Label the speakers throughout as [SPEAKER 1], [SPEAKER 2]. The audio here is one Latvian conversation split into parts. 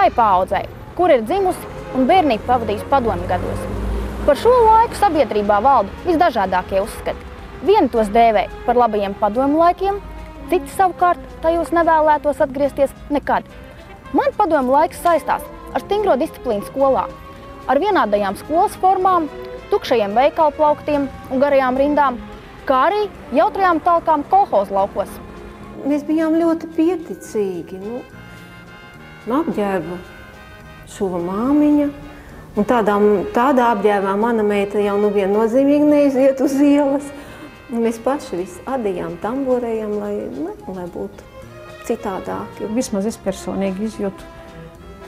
[SPEAKER 1] tai paudzei, kur ir dzimusi un bērnību pavadījusi padomju gados. Par šo laiku sabiedrībā valda visdažādākie uzskati. Vieni tos dēvē par labajiem padomju laikiem, citi savukārt tajos nevēlētos atgriezties nekad. Man padomju laiks saistās ar stingro disciplīnu skolā, ar vienādajām skolas formām, tukšajiem veikalu plauktiem un garajām rindām, kā arī jautrajām talkām kolhoz laukos.
[SPEAKER 2] Mēs bijām ļoti pieticīgi. Nu, apģērbu šuva māmiņa. Un tādā, tādā apģērbā mana meita jau nu viennozīmīgi neiziet uz ielas. Un mēs paši visi adījām, tamborējām, lai, ne, lai būtu citādāk.
[SPEAKER 3] Vismaz es personīgi izjūtu,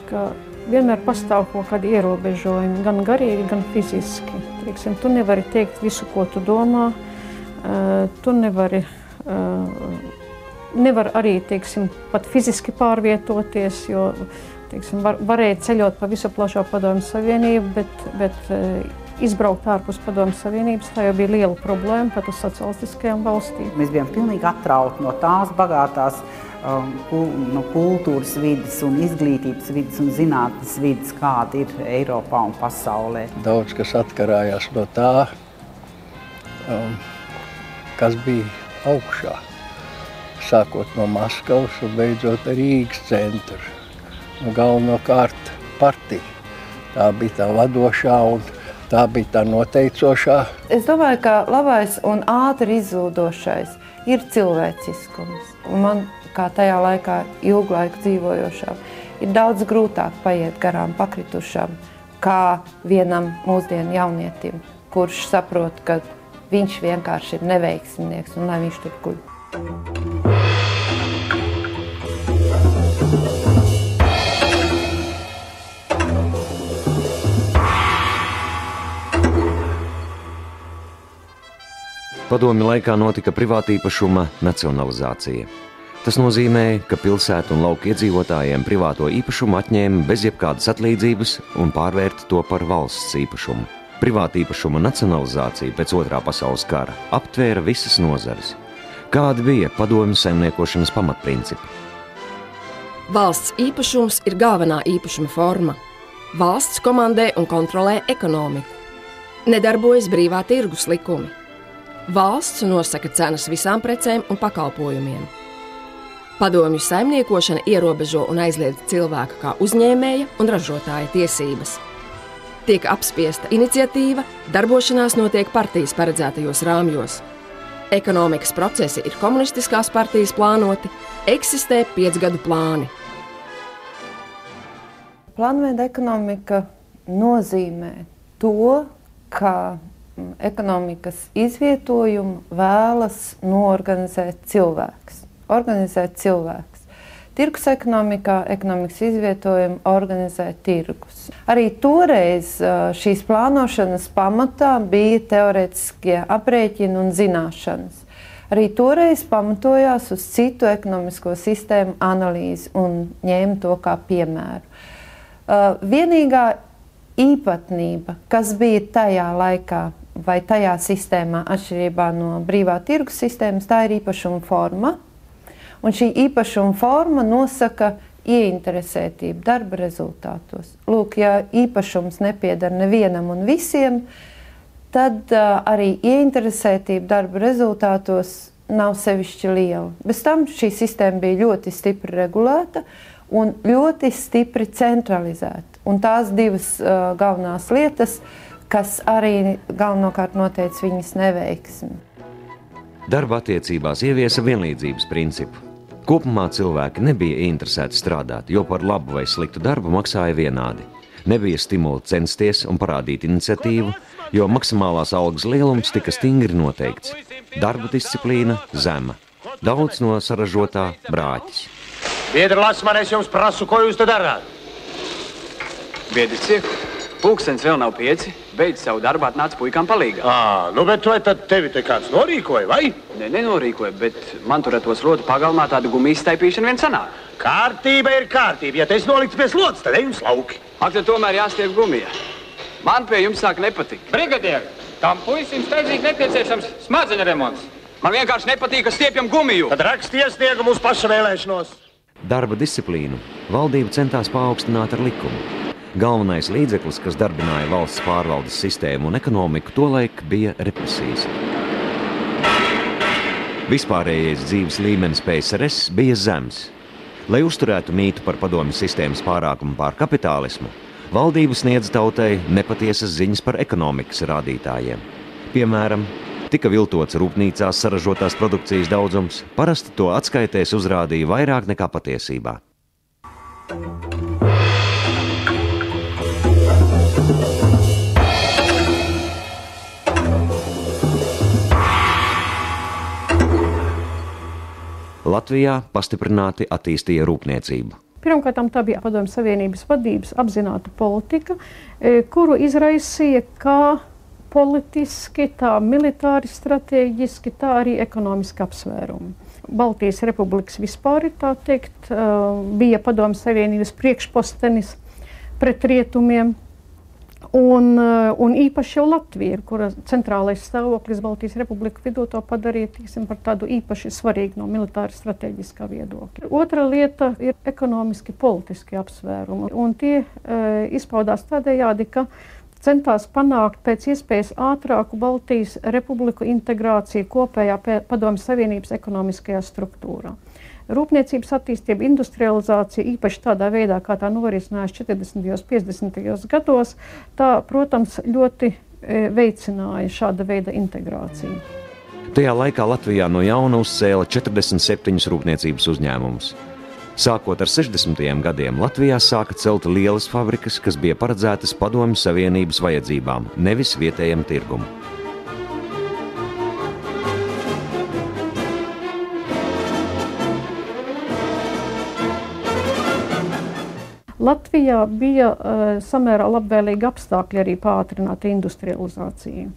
[SPEAKER 3] ka vienmēr pastāv kaut kādi ierobežojumi, gan garīgi, gan fiziski. Teiksim, tu nevari teikt visu, ko tu domā. Uh, tu nevari uh, nevar arī teiksim, pat fiziski pārvietoties, jo teiksim, var, varēja ceļot pa visu plašo padomju savienību, bet, bet uh, izbraukt ārpus padomju savienības tā jau bija liela problēma pat uz socialistiskajām valstīm.
[SPEAKER 4] Mēs bijām pilnīgi atrauti no tās bagātās um, no kultūras vidas un izglītības vidas un zinātnes vidas, kāda ir Eiropā un pasaulē.
[SPEAKER 5] Daudz kas atkarājās no tā, um, kas bija augšā sākot no Maskavas un beidzot Rīgas centra. Nu, galvenokārt partija. Tā bija tā vadošā un tā bija tā noteicošā.
[SPEAKER 2] Es domāju, ka labais un ātri izzūdošais ir cilvēciskums. Un man, kā tajā laikā ilgu laiku dzīvojošām, ir daudz grūtāk paiet garām pakritušam, kā vienam mūsdienu jaunietim, kurš saprot, ka viņš vienkārši ir neveiksminieks un lai viņš tur guļ.
[SPEAKER 6] Padomi laikā notika privātīpašuma nacionalizācija. Tas nozīmē, ka pilsētu un lauku iedzīvotājiem privāto īpašumu atņēma bez jebkādas atlīdzības un pārvērta to par valsts īpašumu. Privātīpašuma nacionalizācija pēc otrā pasaules kara aptvēra visas nozares. Kādi bija padomju saimniekošanas pamatprincipi?
[SPEAKER 7] Valsts īpašums ir galvenā īpašuma forma. Valsts komandē un kontrolē ekonomiku. Nedarbojas brīvā tirgus likumi. Valsts nosaka cenas visām precēm un pakalpojumiem. Padomju saimniekošana ierobežo un aizliedz cilvēka kā uzņēmēja un ražotāja tiesības. Tiek apspiesta iniciatīva, darbošanās notiek partijas paredzētajos rāmjos. Ekonomikas procesi ir komunistiskās partijas plānoti, eksistē piecgadu plāni.
[SPEAKER 2] Plānveida ekonomika nozīmē to, ka ekonomikas izvietojumu vēlas norganizēt cilvēks. Organizēt cilvēks. Tirgus ekonomikā ekonomikas izvietojumu organizē tirgus. Arī toreiz šīs plānošanas pamatā bija teorētiskie aprēķini un zināšanas. Arī toreiz pamatojās uz citu ekonomisko sistēmu analīzi un ņēma to kā piemēru. Vienīgā īpatnība, kas bija tajā laikā, vai tajā sistēmā, atšķirībā no brīvā tirgus sistēmas, tā ir īpašuma forma. Un šī īpašuma forma nosaka ieinteresētību darba rezultātos. Lūk, ja īpašums nepiedara nevienam un visiem, tad uh, arī ieinteresētība darba rezultātos nav sevišķi liela. Bez tam šī sistēma bija ļoti stipri regulēta un ļoti stipri centralizēta. Un tās divas uh, galvenās lietas kas arī galvenokārt noteica viņas neveiksmi.
[SPEAKER 6] Darba attiecībās ieviesa vienlīdzības principu. Kopumā cilvēki nebija interesēti strādāt, jo par labu vai sliktu darbu maksāja vienādi. Nebija stimula censties un parādīt iniciatīvu, jo maksimālās algas lielums tika stingri noteikts. Darba disciplīna zema, daudz no saražotā brāķis.
[SPEAKER 8] Biedri, lasman, es jums prasu, ko jūs te darāt?
[SPEAKER 9] Biedri, ciek, pulkstens vēl nav pieci beidz savu darbu, atnāca puikām palīgā.
[SPEAKER 8] À, nu, bet vai tad tevi te kāds norīkoja, vai?
[SPEAKER 9] Ne, nenorīkoja, bet man tur ar to slotu pagalmā tādu gumiju iztaipīšanu vien sanāk.
[SPEAKER 8] Kārtība ir kārtība. Ja te esi nolikts pie slotas, tad ej jums lauki.
[SPEAKER 9] Ak, tad tomēr jāstiep gumija. Man pie jums sāk nepatikt.
[SPEAKER 10] Brigadieri, tam puisim steidzīgi nepieciešams smadzeņu remonts.
[SPEAKER 9] Man vienkārši nepatīk, ka stiepjam gumiju.
[SPEAKER 8] Tad raksti iesniegumu uz paša vēlēšanos.
[SPEAKER 6] Darba disciplīnu valdība centās paaugstināt ar likumu. Galvenais līdzeklis, kas darbināja valsts pārvaldes sistēmu un ekonomiku, tolaik bija represijas. Vispārējais dzīves līmenis PSRS bija zems. Lai uzturētu mītu par padomju sistēmas pārākumu pār kapitālismu, valdība sniedz tautai nepatiesas ziņas par ekonomikas rādītājiem. Piemēram, tika viltots rūpnīcās saražotās produkcijas daudzums, parasti to atskaitēs uzrādīja vairāk nekā patiesībā. Latvijā pastiprināti attīstīja rūpniecību.
[SPEAKER 3] Pirmkārt, tā bija Padomju Savienības vadības apzināta politika, e, kuru izraisīja kā politiski, tā militāri, strateģiski, tā arī ekonomiski apsvērumi. Baltijas republikas vispār teikt, bija padomju savienības priekšpostenis pret rietumiem. Un, un īpaši jau Latvija, kura centrālais stāvoklis Baltijas republiku vidū to padarīja tīsim, par tādu īpaši svarīgu no militāra strateģiskā viedokļa. Otra lieta ir ekonomiski politiski apsvērumi. Un tie uh, izpaudās tādējādi, ka centās panākt pēc iespējas ātrāku Baltijas republiku integrāciju kopējā padomju Savienības ekonomiskajā struktūrā. Rūpniecības attīstība, industrializācija, īpaši tādā veidā, kā tā norisinājās 40. un 50. gados, tā, protams, ļoti e, veicināja šāda veida integrāciju.
[SPEAKER 6] Tajā laikā Latvijā no jauna uzcēla 47 rūpniecības uzņēmumus. Sākot ar 60. gadiem, Latvijā sāka celt lielas fabrikas, kas bija paredzētas Padomju Savienības vajadzībām, nevis vietējam tirgumam.
[SPEAKER 3] Latvijā bija uh, samērā labvēlīgi apstākļi arī pātrināt industrializāciju.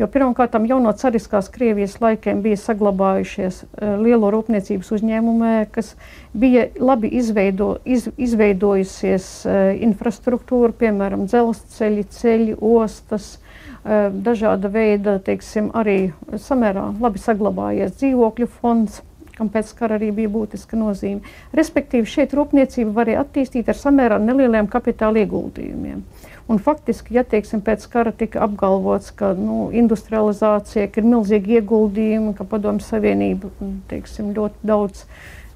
[SPEAKER 3] Jo pirmkārt, jau no cariskās Krievijas laikiem bija saglabājušies uh, lielo rūpniecības uzņēmumē, kas bija labi izveido, iz, izveidojusies uh, infrastruktūra, piemēram, dzelzceļi, ceļi, ostas, uh, dažāda veida, teiksim, arī samērā labi saglabājies dzīvokļu fonds kam pēc kara arī bija būtiska nozīme. Respektīvi, šeit rūpniecība varēja attīstīt ar samērā nelieliem kapitāla ieguldījumiem. Un faktiski, ja teiksim, pēc kara tika apgalvots, ka nu, industrializācija ka ir milzīgi ieguldījumi, ka Padomju Savienība teiksim, ļoti daudz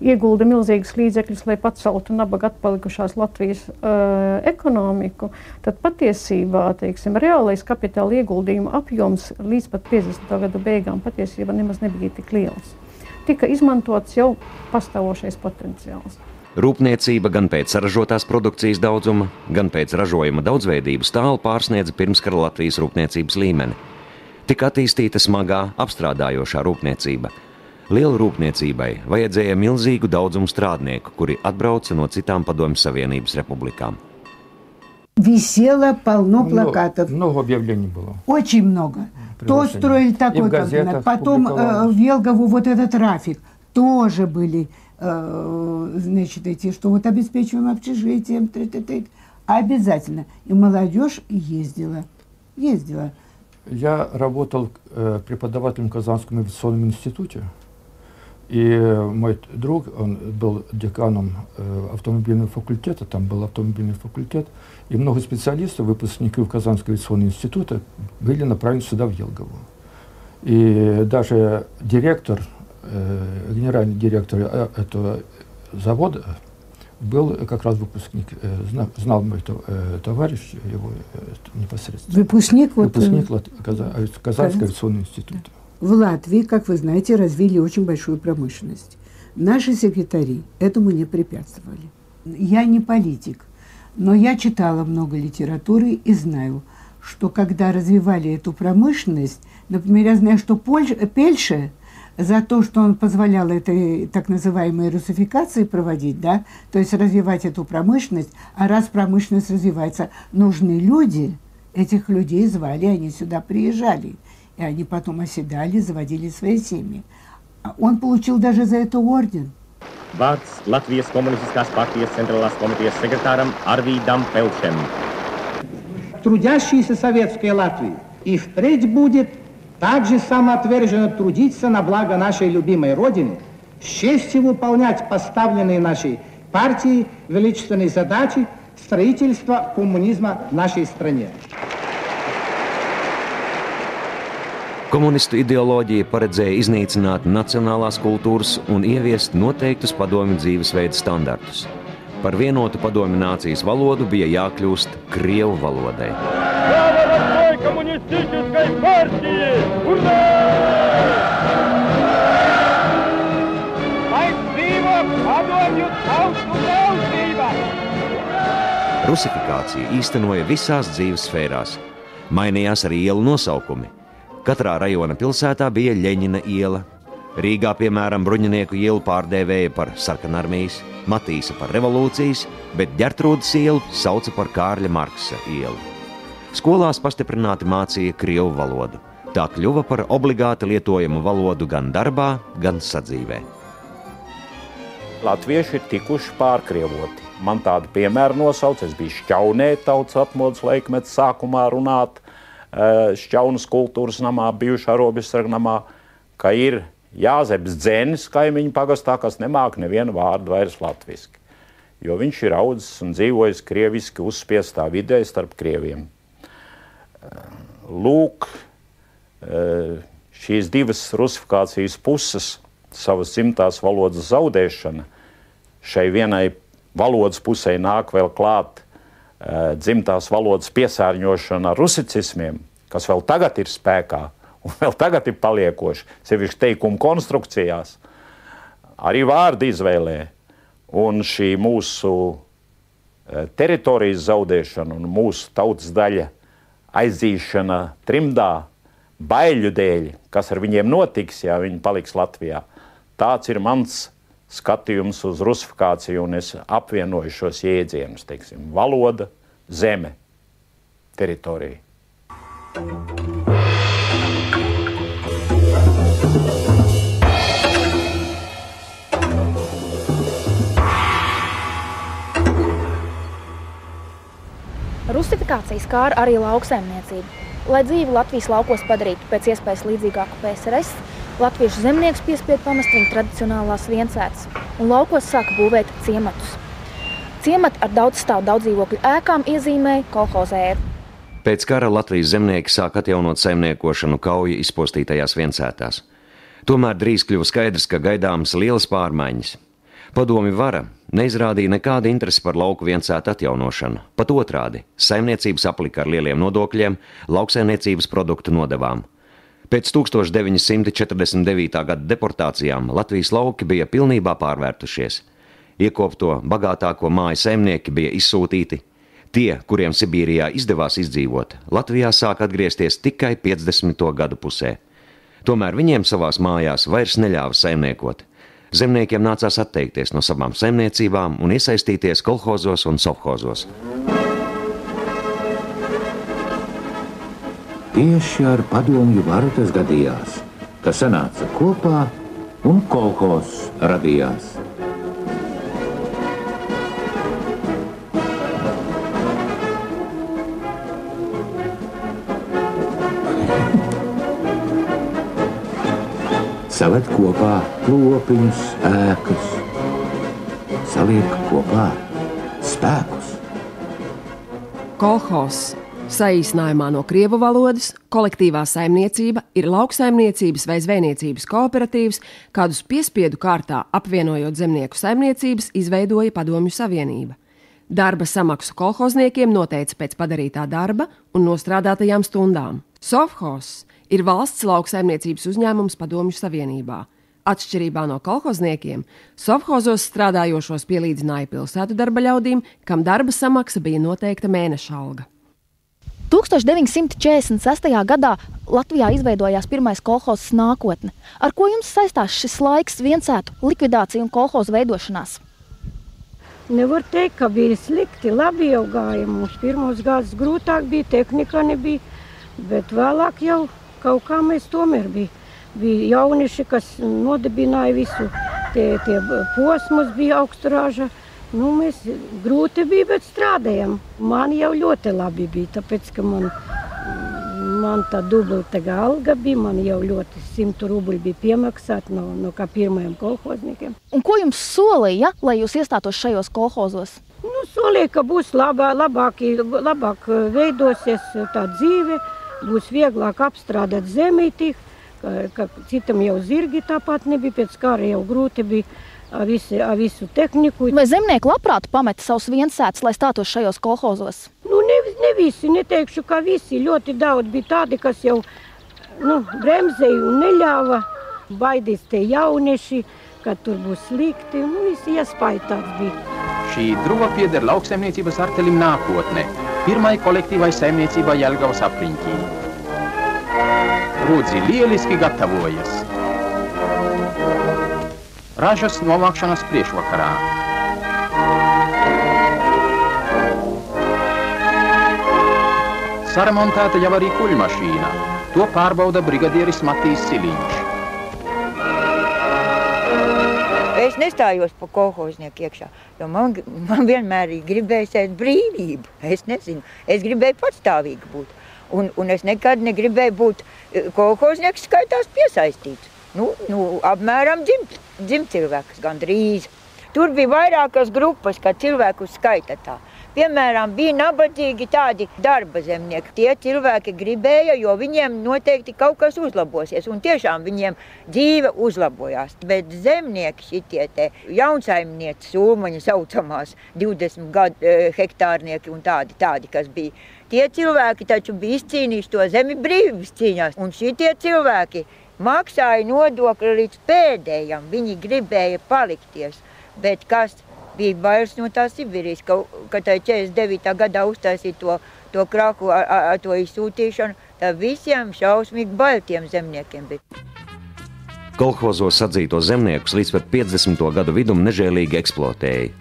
[SPEAKER 3] iegulda milzīgus līdzekļus, lai paceltu nabaga atpalikušās Latvijas uh, ekonomiku, tad patiesībā teiksim, reālais kapitāla ieguldījuma apjoms līdz pat 50. gada beigām patiesībā nemaz nebija tik liels Tika izmantots jau pastāvošais potenciāls.
[SPEAKER 6] Rūpniecība gan pēc saražotās produkcijas daudzuma, gan pēc ražojuma daudzveidības tālu pārsniedza pirmskara Latvijas rūpniecības līmeni. Tika attīstīta smagā, apstrādājošā rūpniecība. Lielu rūpniecībai vajadzēja milzīgu daudzumu strādnieku, kuri atbrauca no citām Padomju Savienības republikām.
[SPEAKER 11] Висело полно плакатов.
[SPEAKER 12] Много объявлений было.
[SPEAKER 11] Очень много. То строили такой комбинат, потом э, в Елгову вот этот трафик. Тоже были Э, значит, эти, что вот обеспечиваем общежитием, т -т -т обязательно. И молодежь ездила, ездила.
[SPEAKER 12] Я работал э, преподавателем в Казанском авиационном институте. И мой друг, он был деканом э, автомобильного факультета, там был автомобильный факультет, и много специалистов, выпускников Казанского авиационного института были направлены сюда, в Елгову. И даже директор э, генеральный директор э, этого завода был как раз выпускник, знал, мой товарищ его непосредственно.
[SPEAKER 11] Выпускник?
[SPEAKER 12] Выпускник вот, Каза, Казанского авиационного института.
[SPEAKER 11] В Латвии, как вы знаете, развили очень большую промышленность. Наши секретари этому не препятствовали. Я не политик, но я читала много литературы и знаю, что когда развивали эту промышленность, например, я знаю, что Польша, Пельша – за то, что он позволял этой так называемой русификации проводить, да, то есть развивать эту промышленность, а раз промышленность развивается, нужны люди, этих людей звали, они сюда приезжали, и они потом оседали, заводили свои семьи. А он получил даже за это орден.
[SPEAKER 13] Vārds Latvijas Komunistiskās partijas centrālās komitejas sekretāram Arvīdam Pelčem.
[SPEAKER 14] Трудящиеся советской Латвии и впредь будет также самоотверженно трудиться на благо нашей любимой Родины, с честью выполнять поставленные нашей партии величественной задачи строительства коммунизма в нашей стране.
[SPEAKER 6] Komunistu ideoloģija paredzēja iznīcināt nacionālās kultūras un ieviest noteiktus padomju dzīvesveidu standartus. Par vienotu padomju nācijas valodu bija jākļūst Krievu valodai.
[SPEAKER 15] Komunistiskai partijai! Urā! padomju tautu daudzībā.
[SPEAKER 6] Rusifikācija īstenoja visās dzīves sfērās. Mainījās arī ielu nosaukumi. Katrā rajona pilsētā bija Leņķina iela. Rīgā, piemēram, bruņinieku ielu pārdēvēja par sarkanarmijas, Matīsa par revolūcijas, bet Gertrūdas ielu sauca par Kārļa Marksa ielu. Skolās pastiprināti mācīja krievu valodu. Tā kļuva par obligāti lietojamu valodu gan darbā, gan sadzīvē.
[SPEAKER 16] Latvieši ir tikuši pārkrievoti. Man tādu piemēru nosauc, es biju šķaunē tautas atmodas laikmeta sākumā runāt šķaunas kultūras namā, bijušā robežsargnamā, ka ir Jāzeps Dzēnis kaimiņu pagastā, kas nemāk nevienu vārdu vairs latviski. Jo viņš ir audzis un dzīvojis krieviski uzspiestā vidē starp krieviem. Lūk, eh, šīs divas rusifikācijas puses, savas dzimtās valodas zaudēšana, šai vienai valodas pusē nāk vēl klāt dzimtās valodas piesārņošana ar rusicismiem, kas vēl tagad ir spēkā un vēl tagad ir paliekoši, sevišķi teikumu konstrukcijās, arī vārdu izvēlē. Un šī mūsu uh, teritorijas zaudēšana un mūsu tautas daļa aizdzīšana trimdā, baiļu dēļ, kas ar viņiem notiks, ja viņi paliks Latvijā. Tāds ir mans skatījums uz rusifikāciju, un es apvienoju šos jēdzienus, teiksim, valoda, zeme, teritorija.
[SPEAKER 1] Rusifikācija skāra arī lauksaimniecību. Lai dzīvi Latvijas laukos padarītu pēc iespējas līdzīgāku PSRS, latviešu zemnieks piespiedu pamest viņa tradicionālās viensētas un laukos sāka būvēt ciematus. Ciemati ar daudzstāvu daudzdzīvokļu ēkām iezīmēja kolhoza ēru.
[SPEAKER 6] Pēc kara Latvijas zemnieki sāk atjaunot saimniekošanu kauja izpostītajās viensētās. Tomēr drīz kļuva skaidrs, ka gaidāmas lielas pārmaiņas. Padomi vara neizrādīja nekādu interesi par lauku viensētu atjaunošanu. Pat otrādi - saimniecības aplika ar lieliem nodokļiem, lauksaimniecības produktu nodevām. Pēc 1949. gada deportācijām Latvijas lauki bija pilnībā pārvērtušies. Iekopto bagātāko māju saimnieki bija izsūtīti. Tie, kuriem Sibīrijā izdevās izdzīvot, Latvijā sāk atgriezties tikai 50. gadu pusē. Tomēr viņiem savās mājās vairs neļāva saimniekot. Zemniekiem nācās atteikties no savām saimniecībām un iesaistīties kolhozos un sovhozos.
[SPEAKER 17] Tieši ar padomju varu tas gadījās, ka sanāca kopā un kolhos radījās. Saved kopā lopiņus, ēkas, saliek kopā spēkus.
[SPEAKER 7] Kolhos saīsinājumā no krievu valodas kolektīvā saimniecība ir lauksaimniecības vai zvejniecības kooperatīvs, kādus piespiedu kārtā apvienojot zemnieku saimniecības, izveidoja Padomju Savienība. Darba samaksu kolhozniekiem noteica pēc padarītā darba un nostrādātajām stundām. Sovhos ir valsts lauksaimniecības uzņēmums Padomju Savienībā. Atšķirībā no kolhozniekiem, sovhozos strādājošos pielīdzināja pilsētu darba ļaudīm, kam darba samaksa bija noteikta mēneša alga.
[SPEAKER 1] 1946. gadā Latvijā izveidojās pirmais kolhozs nākotne. Ar ko jums saistās šis laiks, viensētu likvidācija un kolhozu veidošanās?
[SPEAKER 18] Nevar teikt, ka bija slikti. Labi jau gāja mums. Pirmos gadus grūtāk bija, tehnika nebija, bet vēlāk jau kaut kā mēs tomēr bija, bija jaunieši, kas nodibināja visu. Tie, tie posmus bija augsturāža. Nu, mēs grūti bija, bet strādājam. Man jau ļoti labi bija, tāpēc, ka man, man tā dubultega alga bija, man jau ļoti simtu rubļi bija piemaksāti no, no kā pirmajiem kolhozniekiem.
[SPEAKER 1] Un ko jums solīja, lai jūs iestātos šajos kolhozos?
[SPEAKER 18] Nu, solīja, ka būs labā, labāk, labāk veidosies tā dzīve, būs vieglāk apstrādāt zemītī, ka, ka citam jau zirgi tāpat nebija, pēc kara jau grūti bija ar visu, ar visu tehniku.
[SPEAKER 1] Vai zemnieki labprāt pameta savus viensētus, lai stātos šajos kolhozos?
[SPEAKER 18] Nu, ne, ne visi, neteikšu, ka visi. Ļoti daudz bija tādi, kas jau nu, bremzēja un neļāva. Baidīs tie jaunieši, ka tur būs slikti. Nu, visi iespēja tāds bija.
[SPEAKER 19] Šī druva pieder lauksaimniecības artelim nākotnē. Pirmai kolektīvai saimniecībai Jelgavas apriņķī. Rūdzi lieliski gatavojas ražas novākšanas priekšvakarā. Saremontēta jau arī kuļmašīna. To pārbauda brigadieris Matīs Siliņš.
[SPEAKER 20] Es nestājos pa kolhoznieku iekšā, jo man, man vienmēr ir gribējis brīvību. Es nezinu, es gribēju patstāvīgi būt. Un, un es nekad negribēju būt eh, kolhoznieks skaitās piesaistīts. Nu, nu, apmēram dzimt, dzimt cilvēkus gandrīz. Tur bija vairākas grupas, kā cilvēku skaita tā. Piemēram, bija nabadzīgi tādi darba zemnieki. Tie cilvēki gribēja, jo viņiem noteikti kaut kas uzlabosies. Un tiešām viņiem dzīve uzlabojās. Bet zemnieki šitie te jaunsaimnieci, sūmaņi saucamās, 20 gadu e, hektārnieki un tādi, tādi, kas bija. Tie cilvēki taču bija izcīnījuši to zemi brīvības cīņās. Un šitie cilvēki maksāja nodokli līdz pēdējam. Viņi gribēja palikties. Bet kas bija bailes no tās Sibīrijas, ka, ka tā 49. gadā uztaisīja to, to kraku ar, ar, ar to izsūtīšanu, tad visiem šausmīgi bail tiem zemniekiem bija.
[SPEAKER 6] Kolhozos sadzīto zemniekus līdz pat 50. gadu vidum nežēlīgi eksploatēja.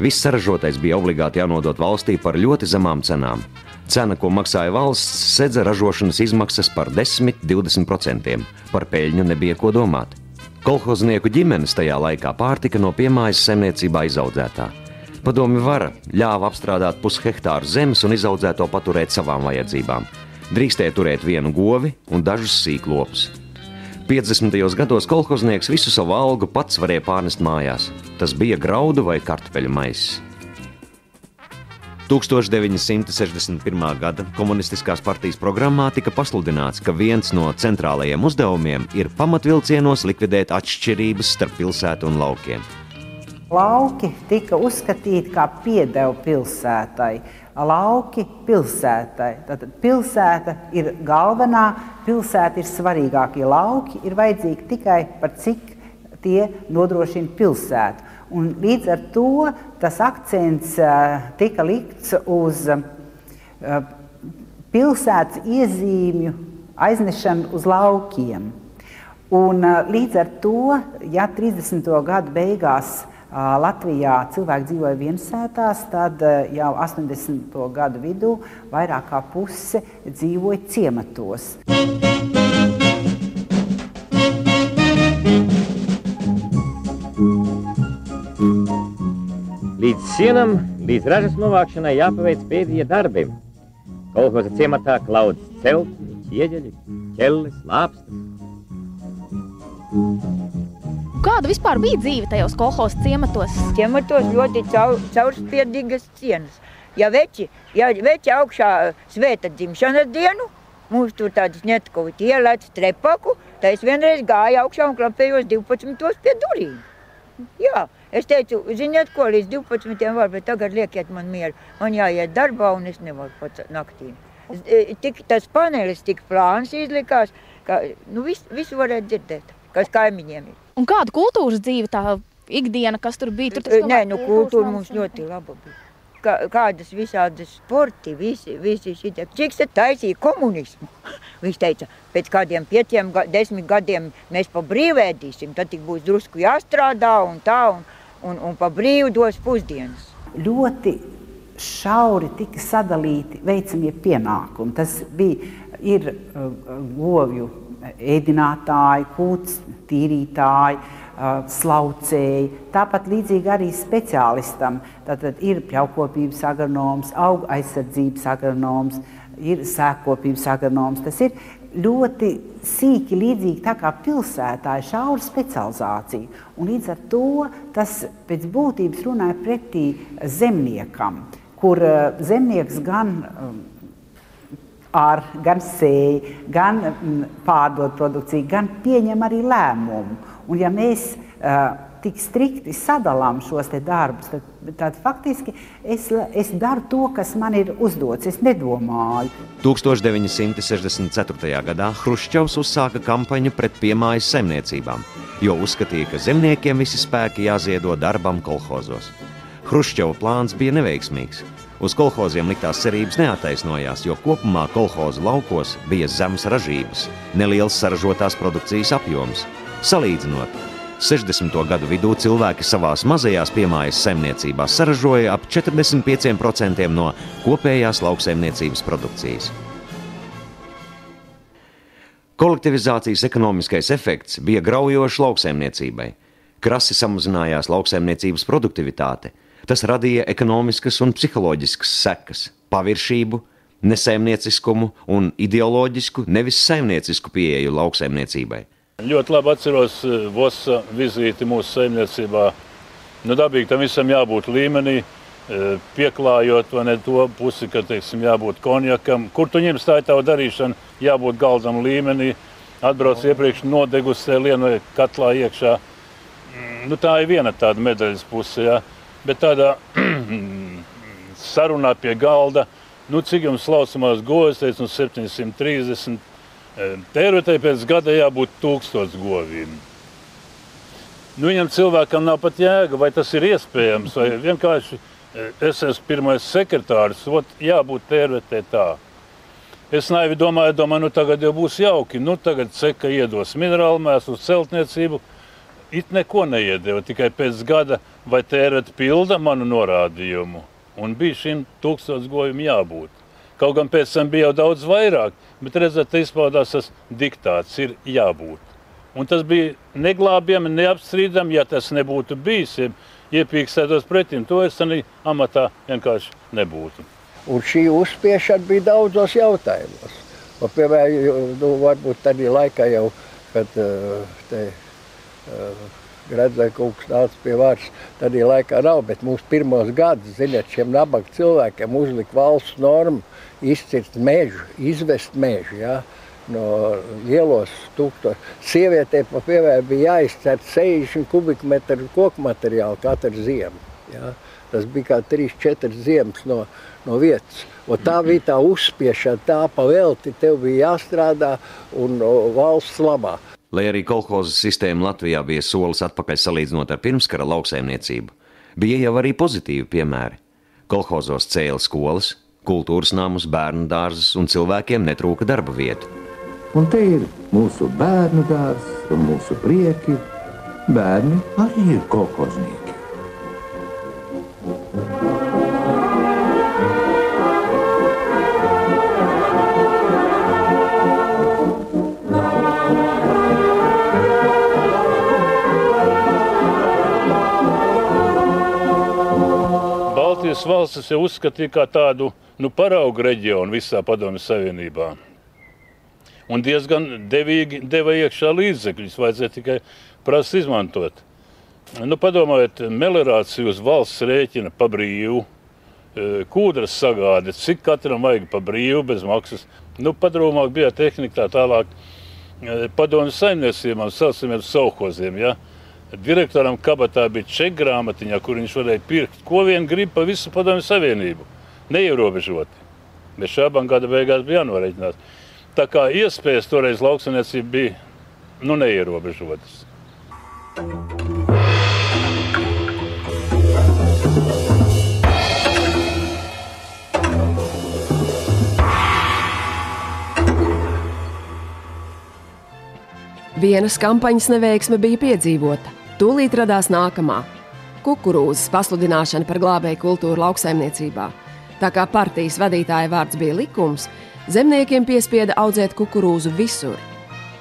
[SPEAKER 6] Viss saražotais bija obligāti jānodot valstī par ļoti zemām cenām. Cena, ko maksāja valsts, sedza ražošanas izmaksas par 10-20%. Par peļņu nebija ko domāt. Kolhoznieku ģimenes tajā laikā pārtika no piemājas saimniecībā izaudzētā. Padomi vara ļāva apstrādāt pushektāru zemes un izaudzēto paturēt savām vajadzībām. Drīkstēja turēt vienu govi un dažus sīklopus. 50. gados kolhoznieks visu savu algu pats varēja pārnest mājās. Tas bija graudu vai kartupeļu maisis. 1961. gada komunistiskās partijas programmā tika pasludināts, ka viens no centrālajiem uzdevumiem ir pamatvilcienos likvidēt atšķirības starp pilsētu un laukiem.
[SPEAKER 4] Lauki tika uzskatīti kā piedevu pilsētai. Lauki pilsētai. Tātad pilsēta ir galvenā, pilsēta ir svarīgākie. Lauki ir vajadzīgi tikai par cik tie nodrošina pilsētu. Un līdz ar to tas akcents tika likts uz pilsētas iezīmju aiznešanu uz laukiem. Un, līdz ar to, ja 30. gadu beigās Latvijā cilvēki dzīvoja viensētās, tad jau 80. gadu vidū vairāk kā puse dzīvoja ciematos.
[SPEAKER 13] Līdz sienam, līdz ražas novākšanai jāpaveic pēdējie darbi. Kolhoza ciematā klaudas celtni, ķieģeļi, ķelles, lāpstas.
[SPEAKER 1] Kāda vispār bija dzīve tajos kolhos ciematos?
[SPEAKER 20] Ciematos ļoti caur, caurspiedīgas cienas. Ja veči, ja veči augšā svēta dzimšanas dienu, mums tur tādas netkovi ielēc trepaku, tad es vienreiz gāju augšā un klapējos 12 pie durīm. Jā, Es teicu, ziniet, ko līdz 12. var, bet tagad liekiet man mieru. Man jāiet darbā un es nevaru pat naktī. E, tik, tas panelis tik plāns izlikās, ka nu, vis, visu varētu dzirdēt, kas kaimiņiem ir.
[SPEAKER 1] Un kāda kultūras dzīve tā ikdiena, kas tur bija? Tur tas,
[SPEAKER 20] Nē, nu kultūra mums ļoti laba bija kā, kādas visādas sporti, visi, visi šitie. Čiks taisīja komunismu. Viņš teica, pēc kādiem pieciem, desmit gadiem mēs pa brīvēdīsim, tad tik būs drusku jāstrādā un tā, un, un, un pa brīvu dos pusdienas.
[SPEAKER 4] Ļoti šauri tika sadalīti veicamie pienākumi. Tas bija ir uh, govju ēdinātāji, kūts tīrītāji, slaucēji. Tāpat līdzīgi arī speciālistam. Tātad ir pļaukopības agronoms, auga aizsardzības agronoms, ir sēkopības agronoms. Tas ir ļoti sīki līdzīgi tā kā pilsētā ir šaura specializācija. Un līdz ar to tas pēc būtības runāja pretī zemniekam, kur uh, zemnieks gan ar, gan sēž, gan mm, pārdod produkciju, gan pieņem arī lēmumu. Un ja mēs uh, tik strikti sadalām šos darbus, tad, tad faktiski es, es daru to, kas man ir uzdots. Es nedomāju.
[SPEAKER 6] 1964. gadā Hruščovs uzsāka kampaņu pret piemājas saimniecībām, jo uzskatīja, ka zemniekiem visi spēki jāziedo darbam kolhozos. Hruščova plāns bija neveiksmīgs. Uz kolhoziem liktās cerības neataisnojās, jo kopumā kolhozu laukos bija zemes ražības, neliels saražotās produkcijas apjoms. Salīdzinot, 60. gadu vidū cilvēki savās mazajās piemājas saimniecībās saražoja ap 45% no kopējās lauksaimniecības produkcijas. Kolektivizācijas ekonomiskais efekts bija graujošs lauksaimniecībai. Krasi samazinājās lauksaimniecības produktivitāte. Tas radīja ekonomiskas un psiholoģiskas sekas, paviršību, nesaimnieciskumu un ideoloģisku, nevis saimniecisku pieeju lauksaimniecībai.
[SPEAKER 21] Ļoti labi atceros eh, Vosa vizīti mūsu saimniecībā. Nu, dabīgi tam visam jābūt līmenī, eh, pieklājot ne, to pusi, ka teiksim, jābūt konjakam. Kur tu ņem tā tā darīšana, jābūt galdam līmenī. Atbrauc iepriekš nodegusē lienai katlā iekšā. Mm, nu, tā ir viena tāda medaļas puse, ja? bet tādā sarunā pie galda, nu, cik jums laucamās gojas, teicu, nu, 730 Tērvetē pēc gada jābūt tūkstoš govīm. Nu, viņam cilvēkam nav pat jēga, vai tas ir iespējams, vai vienkārši es esmu pirmais sekretārs, ot, jābūt tērvetē tā. Es naivi domāju, domāju, nu tagad jau būs jauki, nu tagad ceka iedos minerālu mēslu celtniecību, it neko neiedeva, tikai pēc gada vai tērvet pilda manu norādījumu, un bija šim tūkstoš govim jābūt. Kaut gan pēc tam bija jau daudz vairāk, bet redzat, izpaudās tas diktāts, ir jābūt. Un tas bija neglābjami, neapstrīdami, ja tas nebūtu bijis, ja iepīkstētos pretim, to es arī amatā vienkārši nebūtu.
[SPEAKER 22] Un šī uzspiešana bija daudzos jautājumos. Un, piemēram, nu, varbūt tādā laikā jau, kad eh, te, Redzēja, ka kaut kas tāds pie varas tādā laikā nav, bet mūsu pirmos gadus, zinot, šiem nabaga cilvēkiem uzlika valsts normu izcirst mežu, izvest mežu. Ja? No ielos tūkstoši. Sievietē pa pievēr bija jāizcer 60 kubikmetru koku materiālu katru ziemu. Ja? Tas bija kā 3-4 ziemas no, no vietas. Un tā bija tā uzspiešana, tā pavelti tev bija jāstrādā un valsts labā.
[SPEAKER 6] Lai arī kolhoza sistēma Latvijā bija solis atpakaļ salīdzinot ar pirmskara lauksaimniecību, bija jau arī pozitīvi piemēri. Kolhozos cēla skolas, kultūras namus, bērnu dārzus un cilvēkiem netrūka darba vietu.
[SPEAKER 17] Un te ir mūsu bērnu dārzs un mūsu prieki. Bērni arī ir kolkoznieki.
[SPEAKER 21] Baltijas valstis jau uzskatīja kā tādu nu, paraugu reģionu visā Padomju Savienībā. Un diezgan devīgi deva iekšā līdzekļus, vajadzēja tikai prasa izmantot. Nu, padomājiet, melorāciju uz valsts rēķina pa brīvu, e, kūdras sagāde, cik katram vajag pa brīvu, bez maksas. Nu, padrūmāk bija tehnika tā tālāk. E, padomju saimniecībām, saucamiem sauhoziem, ja? Direktoram kabatā bija čeka grāmatiņā, kur viņš varēja pirkt, ko vien grib pa visu padomju savienību neierobežoti. Bet šābām gada beigās bija jānorēķinās. Tā kā iespējas toreiz lauksaniecība bija nu, neierobežotas.
[SPEAKER 7] Vienas kampaņas neveiksme bija piedzīvota. Tūlīt radās nākamā - kukurūzas pasludināšana par glābēju kultūru lauksaimniecībā. Tā kā partijas vadītāja vārds bija likums, zemniekiem piespieda audzēt kukurūzu visur.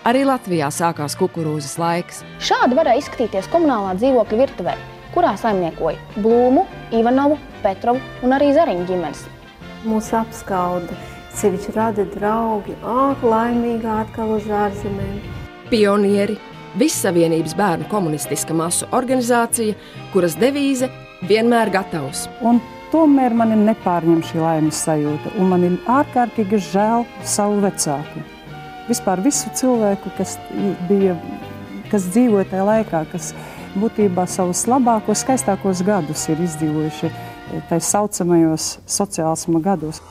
[SPEAKER 7] Arī Latvijā sākās kukurūzas laiks.
[SPEAKER 1] Šādi varēja izskatīties komunālā dzīvokļa virtuvē, kurā saimniekoja Blūmu, Ivanovu, Petrovu un arī Zariņu ģimenes.
[SPEAKER 23] Mūsu apskauda
[SPEAKER 3] sevišķi rada draugi, āk, laimīgā atkal uz ārzemēm.
[SPEAKER 7] Pionieri, Vissavienības bērnu komunistiska masu organizācija, kuras devīze vienmēr gatavs.
[SPEAKER 24] Un tomēr man ir nepārņem šī laimes sajūta, un man ir ārkārtīgi žēl savu vecāku. Vispār visu cilvēku, kas bija, kas dzīvoja tajā laikā, kas būtībā savus labākos, skaistākos gadus ir izdzīvojuši tā saucamajos sociālisma gados.